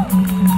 Oh.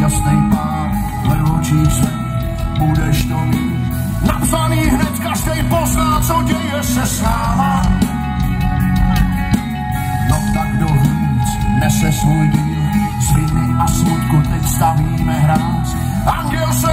šťastný pár ve očích se budeš to mít. Napsaný hned každej pozná, co děje se s náma. No tak dovnitř nese svůj díl, z a smutku teď stavíme hrát. Anděl se